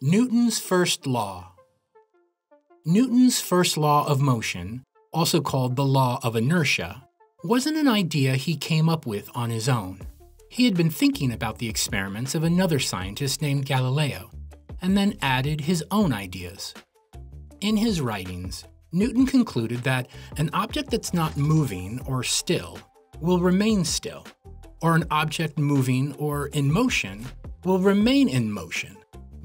Newton's first law. Newton's first law of motion, also called the law of inertia, wasn't an idea he came up with on his own. He had been thinking about the experiments of another scientist named Galileo, and then added his own ideas. In his writings, Newton concluded that an object that's not moving or still will remain still, or an object moving or in motion will remain in motion,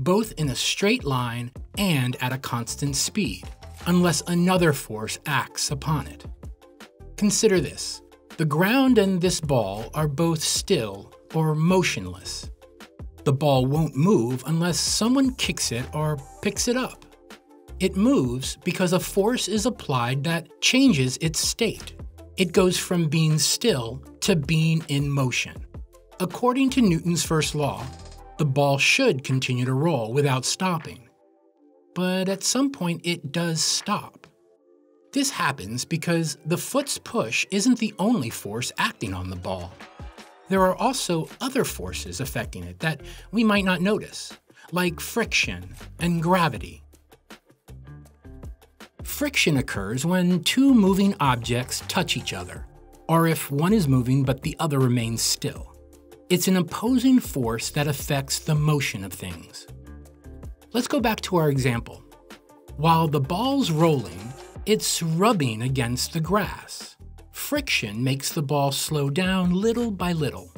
both in a straight line and at a constant speed, unless another force acts upon it. Consider this. The ground and this ball are both still or motionless. The ball won't move unless someone kicks it or picks it up. It moves because a force is applied that changes its state. It goes from being still to being in motion. According to Newton's first law, the ball should continue to roll without stopping. But at some point, it does stop. This happens because the foot's push isn't the only force acting on the ball. There are also other forces affecting it that we might not notice, like friction and gravity. Friction occurs when two moving objects touch each other, or if one is moving but the other remains still. It's an opposing force that affects the motion of things. Let's go back to our example. While the ball's rolling, it's rubbing against the grass. Friction makes the ball slow down little by little.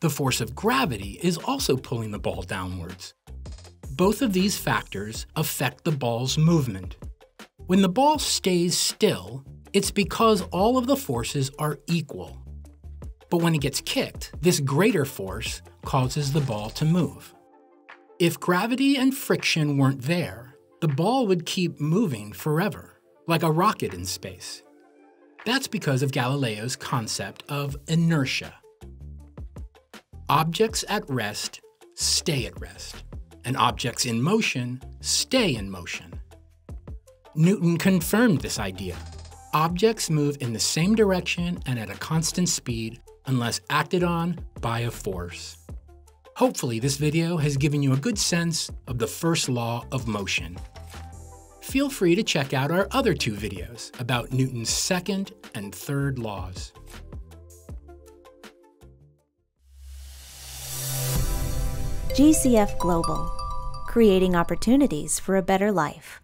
The force of gravity is also pulling the ball downwards. Both of these factors affect the ball's movement. When the ball stays still, it's because all of the forces are equal. But when it gets kicked, this greater force causes the ball to move. If gravity and friction weren't there, the ball would keep moving forever, like a rocket in space. That's because of Galileo's concept of inertia. Objects at rest stay at rest, and objects in motion stay in motion. Newton confirmed this idea. Objects move in the same direction and at a constant speed unless acted on by a force. Hopefully this video has given you a good sense of the first law of motion. Feel free to check out our other two videos about Newton's second and third laws. GCF Global, creating opportunities for a better life.